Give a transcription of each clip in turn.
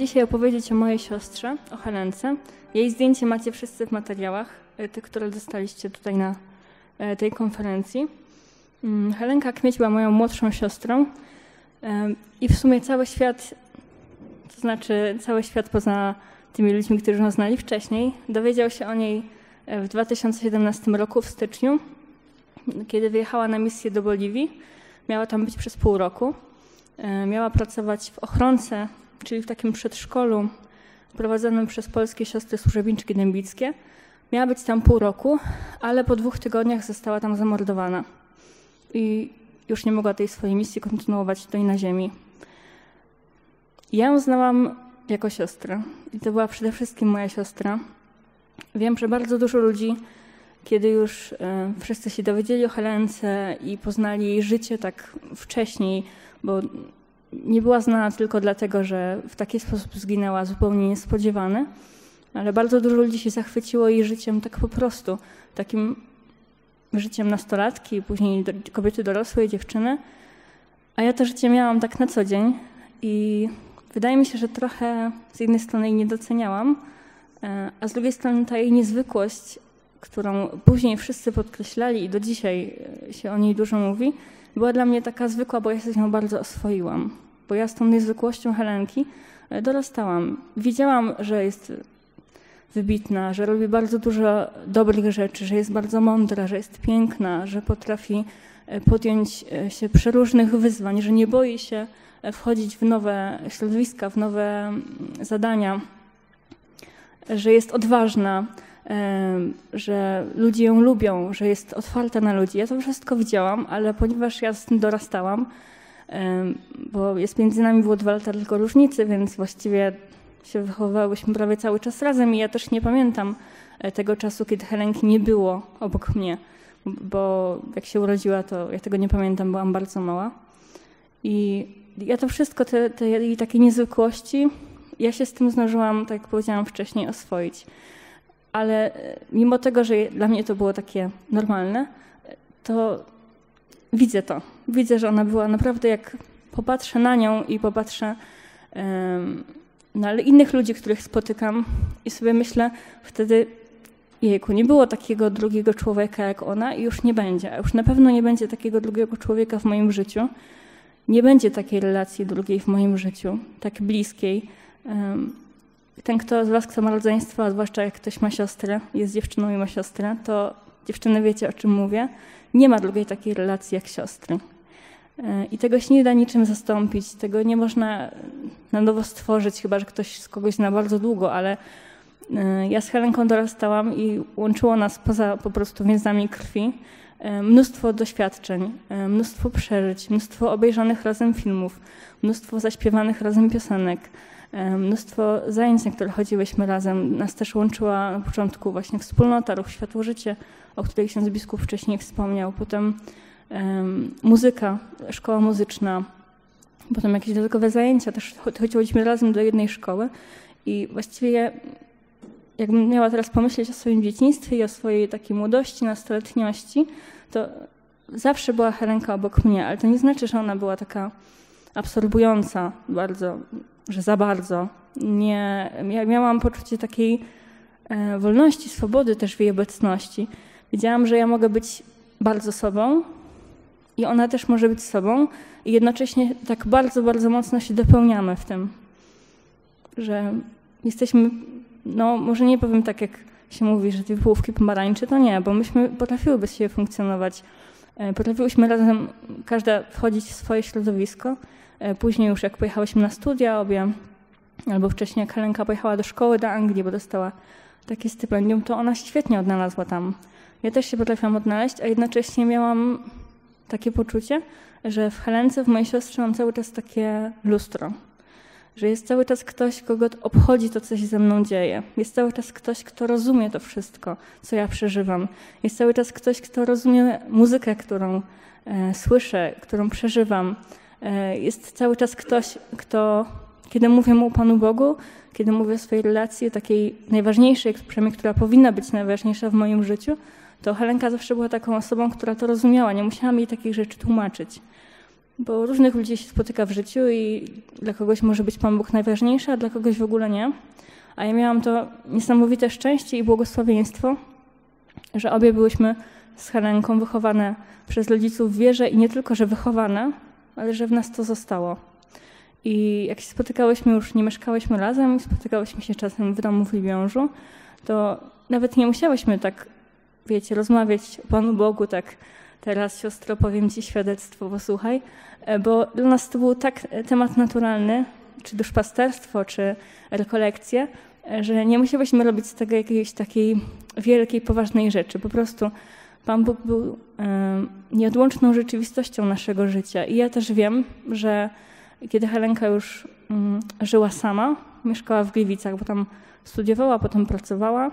dzisiaj opowiedzieć o mojej siostrze, o Helence. Jej zdjęcie macie wszyscy w materiałach, e, te, które dostaliście tutaj na e, tej konferencji. Mm, Helenka Kmieć była moją młodszą siostrą i w sumie cały świat, to znaczy cały świat poza tymi ludźmi, którzy ją znali wcześniej, dowiedział się o niej w 2017 roku w styczniu, kiedy wyjechała na misję do Boliwii. Miała tam być przez pół roku. Miała pracować w ochronce czyli w takim przedszkolu prowadzonym przez polskie siostry służebniczki dębickie. Miała być tam pół roku, ale po dwóch tygodniach została tam zamordowana i już nie mogła tej swojej misji kontynuować tutaj na ziemi. Ja ją znałam jako siostrę i to była przede wszystkim moja siostra. Wiem, że bardzo dużo ludzi, kiedy już e, wszyscy się dowiedzieli o Helence i poznali jej życie tak wcześniej, bo nie była znana tylko dlatego, że w taki sposób zginęła zupełnie niespodziewany, ale bardzo dużo ludzi się zachwyciło jej życiem tak po prostu, takim życiem nastolatki, później kobiety dorosłej, dziewczyny. A ja to życie miałam tak na co dzień i wydaje mi się, że trochę z jednej strony jej nie doceniałam, e, a z drugiej strony ta jej niezwykłość, którą później wszyscy podkreślali i do dzisiaj e, się o niej dużo mówi, była dla mnie taka zwykła, bo ja się z nią bardzo oswoiłam. Bo ja z tą niezwykłością Helenki e, dorastałam. Widziałam, że jest wybitna, że robi bardzo dużo dobrych rzeczy, że jest bardzo mądra, że jest piękna, że potrafi e, podjąć e, się przeróżnych wyzwań, że nie boi się wchodzić w nowe środowiska, w nowe mm, zadania, że jest odważna, że ludzie ją lubią, że jest otwarta na ludzi. Ja to wszystko widziałam, ale ponieważ ja z tym dorastałam, bo jest między nami było dwa lata tylko różnicy, więc właściwie się wychowywałyśmy prawie cały czas razem i ja też nie pamiętam e, tego czasu, kiedy Helenki nie było obok mnie, bo jak się urodziła, to ja tego nie pamiętam, byłam bardzo mała. I ja to wszystko, te, te takie niezwykłości, ja się z tym zdążyłam, tak jak powiedziałam wcześniej, oswoić ale e, mimo tego, że dla mnie to było takie normalne, to widzę to. Widzę, że ona była naprawdę jak popatrzę na nią i popatrzę na innych ludzi, których spotykam i sobie myślę wtedy, jejku, nie było takiego drugiego człowieka jak ona i już nie będzie. A już na pewno nie będzie takiego drugiego człowieka w moim życiu. Nie będzie takiej relacji drugiej w moim życiu, tak bliskiej ten, kto z Was, kto ma rodzeństwo, a zwłaszcza jak ktoś ma siostrę, jest dziewczyną i ma siostrę, to dziewczyny wiecie, o czym mówię. Nie ma drugiej takiej relacji jak siostry. E, I tego się nie da niczym zastąpić, tego nie można na nowo stworzyć, chyba że ktoś z kogoś zna bardzo długo, ale e, ja z Helenką dorastałam i łączyło nas poza po prostu więzami krwi e, mnóstwo doświadczeń, mnóstwo przeżyć, mnóstwo obejrzanych razem filmów, mnóstwo zaśpiewanych razem piosenek, mnóstwo zajęć, na które chodziłyśmy razem. Nas też łączyła na początku właśnie wspólnota, ruch Światło Życie, o której ksiądz biskup wcześniej wspomniał. Potem muzyka, szkoła muzyczna, potem jakieś dodatkowe zajęcia. Też chodziłyśmy razem do jednej szkoły i właściwie jakbym miała teraz pomyśleć o swoim dzieciństwie i o swojej takiej młodości, nastoletniości, to zawsze była Helenka obok mnie, ale to nie znaczy, że ona była taka absorbująca bardzo że za bardzo. Nie, ja miałam poczucie takiej e, wolności, swobody też w jej obecności. Wiedziałam, że ja mogę być bardzo sobą i ona też może być sobą i jednocześnie tak bardzo, bardzo mocno się dopełniamy w tym, że jesteśmy, no może nie powiem tak, jak się mówi, że dwie połówki pomarańczy, to nie, bo myśmy potrafiły bez siebie funkcjonować. E, potrafiłyśmy razem, każda wchodzić w swoje środowisko E, później już jak pojechałyśmy na studia obie, albo wcześniej jak Helenka pojechała do szkoły do Anglii, bo dostała takie stypendium, to ona świetnie odnalazła tam. Ja też się potrafiłam odnaleźć, a jednocześnie miałam takie poczucie, że w Helence, w mojej siostrze mam cały czas takie lustro. Że jest cały czas ktoś, kogo obchodzi to, co się ze mną dzieje. Jest cały czas ktoś, kto rozumie to wszystko, co ja przeżywam. Jest cały czas ktoś, kto rozumie muzykę, którą e, słyszę, którą przeżywam. E, jest cały czas ktoś, kto, kiedy mówię mu o Panu Bogu, kiedy mówię o swojej relacji, takiej najważniejszej, przynajmniej która powinna być najważniejsza w moim życiu, to Helenka zawsze była taką osobą, która to rozumiała. Nie musiałam jej takich rzeczy tłumaczyć. Bo różnych ludzi się spotyka w życiu i dla kogoś może być Pan Bóg najważniejszy, a dla kogoś w ogóle nie. A ja miałam to niesamowite szczęście i błogosławieństwo, że obie byłyśmy z Helenką wychowane przez rodziców w wierze i nie tylko, że wychowane, ale że w nas to zostało. I jak się spotykałyśmy, już nie mieszkałyśmy razem, spotykałyśmy się czasem w domu w Libiążu, to nawet nie musiałyśmy tak, wiecie, rozmawiać o Panu Bogu, tak teraz siostro powiem Ci świadectwo, posłuchaj, e, bo dla nas to był tak temat naturalny, czy duszpasterstwo, czy rekolekcje, e, że nie musiałyśmy robić z tego jakiejś takiej wielkiej, poważnej rzeczy. Po prostu Pan Bóg był nieodłączną rzeczywistością naszego życia. I ja też wiem, że kiedy Helenka już mm, żyła sama, mieszkała w Gliwicach, bo tam studiowała, potem pracowała,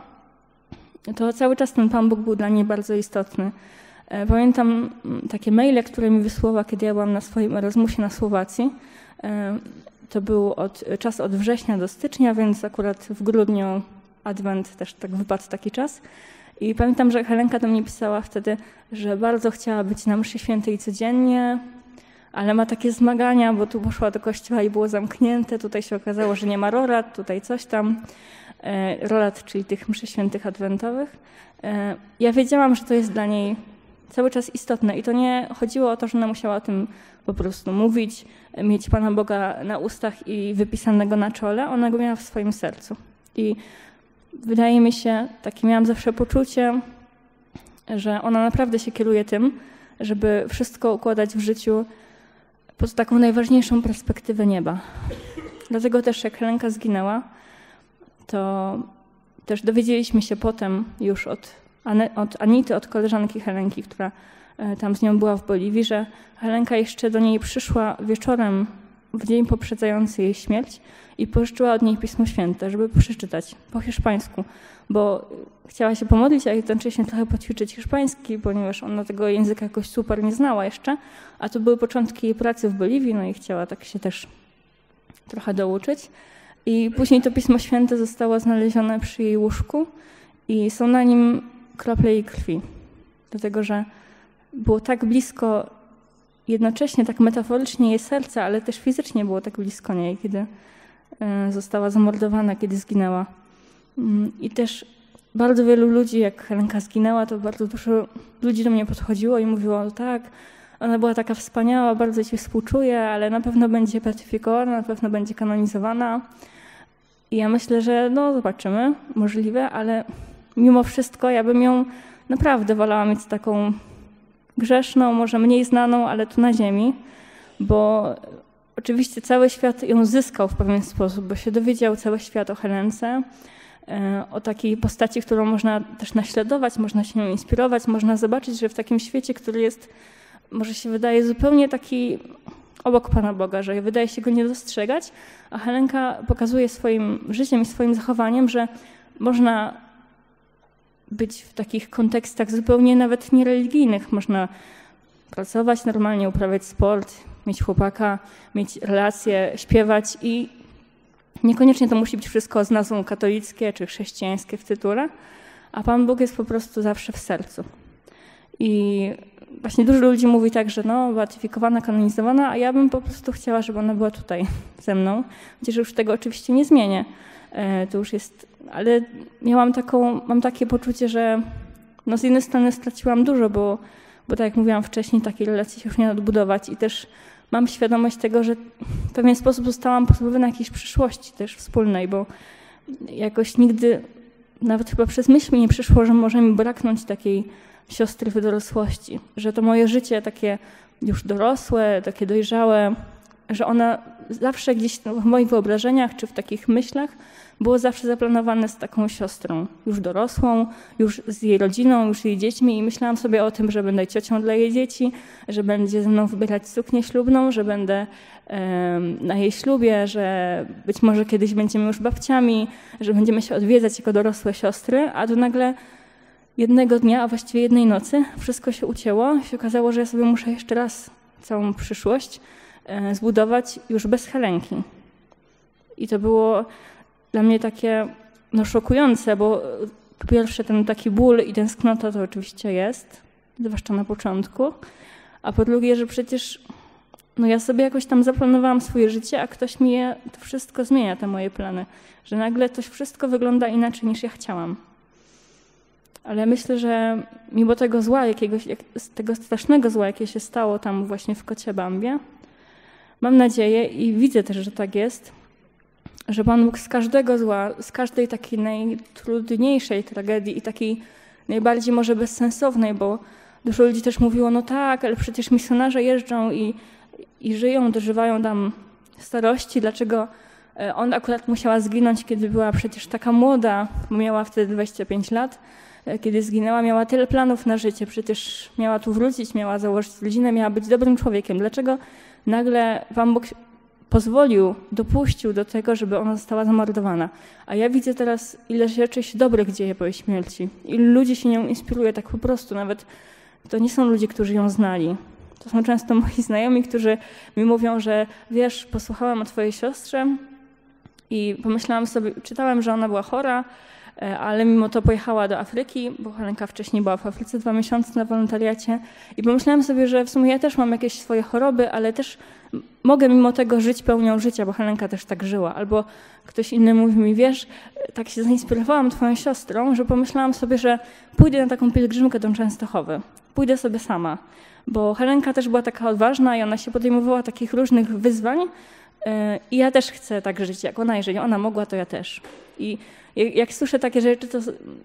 to cały czas ten Pan Bóg był dla niej bardzo istotny. E, pamiętam takie maile, które mi wysłała, kiedy ja byłam na swoim Erasmusie na Słowacji. E, to był od, czas od września do stycznia, więc akurat w grudniu Adwent też tak wypadł taki czas. I pamiętam, że Helenka do mnie pisała wtedy, że bardzo chciała być na mszy świętej codziennie, ale ma takie zmagania, bo tu poszła do kościoła i było zamknięte, tutaj się okazało, że nie ma rolat, tutaj coś tam. E, rolat, czyli tych mszy świętych adwentowych. Ja wiedziałam, że to jest dla niej cały czas istotne i to nie chodziło o to, że ona musiała o tym po prostu mówić, mieć Pana Boga na ustach i wypisanego na czole, ona go miała w swoim sercu. I wydaje mi się, takie miałam zawsze poczucie, że ona naprawdę się kieruje tym, żeby wszystko układać w życiu pod taką najważniejszą perspektywę nieba. Dlatego też jak Helenka zginęła, to też dowiedzieliśmy się potem już od, od Anity, od koleżanki Helenki, która e, tam z nią była w Boliwii, że Helenka jeszcze do niej przyszła wieczorem w dzień poprzedzający jej śmierć i pożyczyła od niej Pismo Święte, żeby przeczytać po hiszpańsku, bo chciała się pomodlić, a jednocześnie trochę poćwiczyć hiszpański, ponieważ ona tego języka jakoś super nie znała jeszcze, a to były początki jej pracy w Boliwii, no i chciała tak się też trochę douczyć. I później to Pismo Święte zostało znalezione przy jej łóżku i są na nim krople jej krwi, dlatego że było tak blisko jednocześnie tak metaforycznie jej serce, ale też fizycznie było tak blisko niej, kiedy e, została zamordowana, kiedy zginęła. Mm, I też bardzo wielu ludzi, jak Helenka zginęła, to bardzo dużo ludzi do mnie podchodziło i mówiło, tak, ona była taka wspaniała, bardzo ci współczuję, ale na pewno będzie beatyfikowana, na pewno będzie kanonizowana. I ja myślę, że no zobaczymy, możliwe, ale mimo wszystko ja bym ją naprawdę wolała mieć taką grzeszną, może mniej znaną, ale tu na ziemi, bo oczywiście cały świat ją zyskał w pewien sposób, bo się dowiedział cały świat o Helence, e, o takiej postaci, którą można też naśladować, można się nią inspirować, można zobaczyć, że w takim świecie, który jest, może się wydaje zupełnie taki obok Pana Boga, że wydaje się go nie dostrzegać, a Helenka pokazuje swoim życiem i swoim zachowaniem, że można być w takich kontekstach zupełnie nawet niereligijnych. Można pracować normalnie, uprawiać sport, mieć chłopaka, mieć relacje, śpiewać i niekoniecznie to musi być wszystko z nazwą katolickie czy chrześcijańskie w tytule, a Pan Bóg jest po prostu zawsze w sercu. I właśnie dużo ludzi mówi tak, że no, beatyfikowana, kanonizowana, a ja bym po prostu chciała, żeby ona była tutaj ze mną. Chociaż już tego oczywiście nie zmienię. E, to już jest, ale miałam taką, mam takie poczucie, że no z jednej strony straciłam dużo, bo, bo tak jak mówiłam wcześniej, takiej relacji się już nie odbudować i też mam świadomość tego, że w pewien sposób zostałam pozbawiona jakiejś przyszłości też wspólnej, bo jakoś nigdy, nawet chyba przez myśl mi nie przyszło, że może mi braknąć takiej siostry w dorosłości, że to moje życie takie już dorosłe, takie dojrzałe, że ona zawsze gdzieś w moich wyobrażeniach czy w takich myślach było zawsze zaplanowane z taką siostrą, już dorosłą, już z jej rodziną, już z jej dziećmi i myślałam sobie o tym, że będę ciocią dla jej dzieci, że będzie ze mną wybierać suknię ślubną, że będę na jej ślubie, że być może kiedyś będziemy już babciami, że będziemy się odwiedzać jako dorosłe siostry, a tu nagle jednego dnia, a właściwie jednej nocy wszystko się ucięło. I się okazało, że ja sobie muszę jeszcze raz całą przyszłość zbudować już bez Helenki. I to było dla mnie takie no, szokujące, bo po pierwsze ten taki ból i tęsknota to oczywiście jest, zwłaszcza na początku, a po drugie, że przecież no ja sobie jakoś tam zaplanowałam swoje życie, a ktoś mi je, to wszystko zmienia, te moje plany. Że nagle to wszystko wygląda inaczej niż ja chciałam. Ale myślę, że mimo tego zła, jakiegoś, jak, tego strasznego zła, jakie się stało tam właśnie w Kocie Bambie, mam nadzieję i widzę też, że tak jest, że Pan Bóg z każdego zła, z każdej takiej najtrudniejszej tragedii i takiej najbardziej może bezsensownej, bo dużo ludzi też mówiło, no tak, ale przecież misjonarze jeżdżą i, i żyją, dożywają tam starości, dlaczego e, on akurat musiała zginąć, kiedy była przecież taka młoda, bo miała wtedy 25 lat, e, kiedy zginęła, miała tyle planów na życie, przecież miała tu wrócić, miała założyć rodzinę, miała być dobrym człowiekiem. Dlaczego nagle Pan Bóg pozwolił, dopuścił do tego, żeby ona została zamordowana. A ja widzę teraz, ile rzeczy się dobrych dzieje po jej śmierci. Ilu ludzi się nią inspiruje tak po prostu, nawet to nie są ludzie, którzy ją znali. To są często moi znajomi, którzy mi mówią, że wiesz, posłuchałam o twojej siostrze i pomyślałam sobie, czytałem, że ona była chora, ale mimo to pojechała do Afryki, bo Helenka wcześniej była w Afryce dwa miesiące na wolontariacie i pomyślałam sobie, że w sumie ja też mam jakieś swoje choroby, ale też mogę mimo tego żyć pełnią życia, bo Helenka też tak żyła. Albo ktoś inny mówi mi, wiesz, tak się zainspirowałam twoją siostrą, że pomyślałam sobie, że pójdę na taką pielgrzymkę do Częstochowy. Pójdę sobie sama. Bo Helenka też była taka odważna i ona się podejmowała takich różnych wyzwań e, i ja też chcę tak żyć jak ona. Jeżeli ona mogła, to ja też. I jak słyszę takie rzeczy, to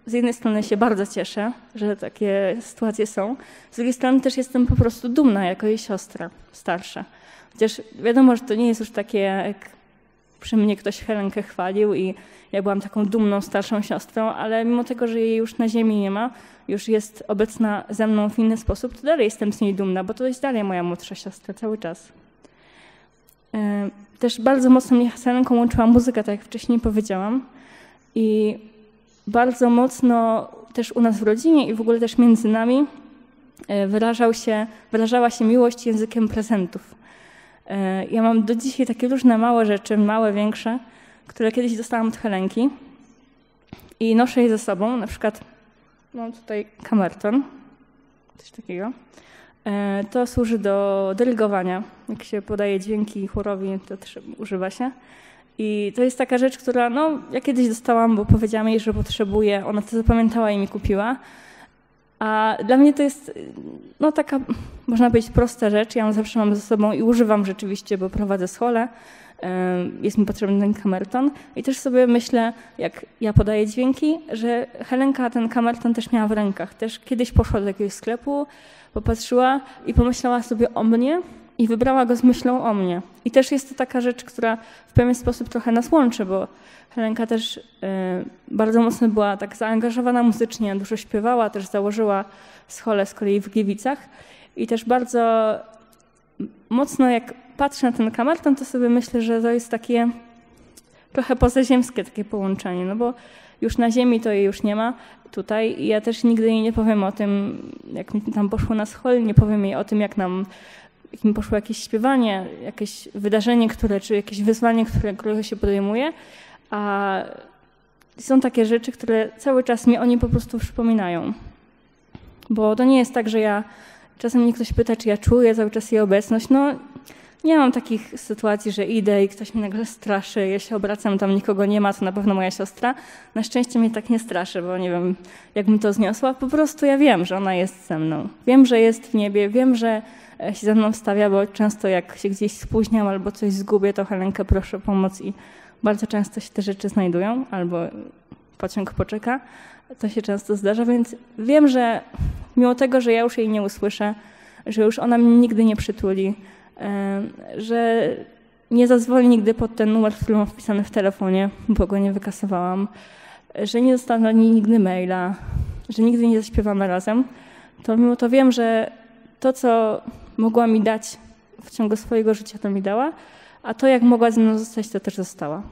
z jednej strony się bardzo cieszę, że takie sytuacje są. Z drugiej strony też jestem po prostu dumna jako jej siostra starsza. Chociaż wiadomo, że to nie jest już takie, jak przy mnie ktoś Helenkę chwalił i ja byłam taką dumną starszą siostrą, ale mimo tego, że jej już na ziemi nie ma, już jest obecna ze mną w inny sposób, to dalej jestem z niej dumna, bo to jest dalej moja młodsza siostra cały czas. E, też bardzo mocno mnie z Helenką łączyła muzyka, tak jak wcześniej powiedziałam. I bardzo mocno też u nas w rodzinie i w ogóle też między nami e, wyrażał się, wyrażała się miłość językiem prezentów. E, ja mam do dzisiaj takie różne małe rzeczy, małe, większe, które kiedyś dostałam od Helenki i noszę je ze sobą. Na przykład mam tutaj kamerton, coś takiego. E, to służy do dyrygowania. Jak się podaje dźwięki chórowi, to używa się. I to jest taka rzecz, która no, ja kiedyś dostałam, bo powiedziałam jej, że potrzebuję. Ona to zapamiętała i mi kupiła. A dla mnie to jest no, taka, można powiedzieć, prosta rzecz. Ja ją zawsze mam ze sobą i używam rzeczywiście, bo prowadzę scholę. Jest mi potrzebny ten kamerton. I też sobie myślę, jak ja podaję dźwięki, że Helenka ten kamerton też miała w rękach. Też kiedyś poszła do jakiegoś sklepu, popatrzyła i pomyślała sobie o mnie i wybrała go z myślą o mnie. I też jest to taka rzecz, która w pewien sposób trochę nas łączy, bo Helenka też y, bardzo mocno była tak zaangażowana muzycznie, dużo śpiewała, też założyła scholę z kolei w Gliwicach i też bardzo mocno jak patrzę na ten kamerton, to sobie myślę, że to jest takie trochę pozaziemskie takie połączenie, no bo już na ziemi to jej już nie ma tutaj ja też nigdy jej nie powiem o tym, jak mi tam poszło na schol, nie powiem jej o tym, jak nam jak mi poszło jakieś śpiewanie, jakieś wydarzenie, które, czy jakieś wyzwanie, które, które się podejmuje, a są takie rzeczy, które cały czas mi oni po prostu przypominają. Bo to nie jest tak, że ja czasem mnie ktoś pyta, czy ja czuję cały czas jej obecność. No, nie mam takich sytuacji, że idę i ktoś mnie nagle straszy, ja się obracam, tam nikogo nie ma, to na pewno moja siostra. Na szczęście mnie tak nie straszy, bo nie wiem, jakbym to zniosła. Po prostu ja wiem, że ona jest ze mną. Wiem, że jest w niebie, wiem, że e, się ze mną stawia, bo często jak się gdzieś spóźniam albo coś zgubię, to Helenkę proszę o pomoc i bardzo często się te rzeczy znajdują, albo pociąg poczeka. To się często zdarza, więc wiem, że mimo tego, że ja już jej nie usłyszę, że już ona mnie nigdy nie przytuli, że nie zadzwoni nigdy pod ten numer, który mam wpisany w telefonie, bo go nie wykasowałam, że nie dostanę nigdy maila, że nigdy nie zaśpiewamy razem, to mimo to wiem, że to, co mogła mi dać w ciągu swojego życia, to mi dała, a to, jak mogła ze mną zostać, to też została.